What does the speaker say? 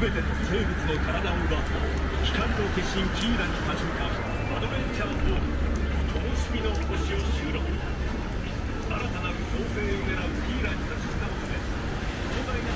全ての生物の体を奪った。光の化身キーラに立ち向か。うアドベンチャーボール。ともしみの星を収録。新たなる創生を狙うキーラに立ち向かうため広大な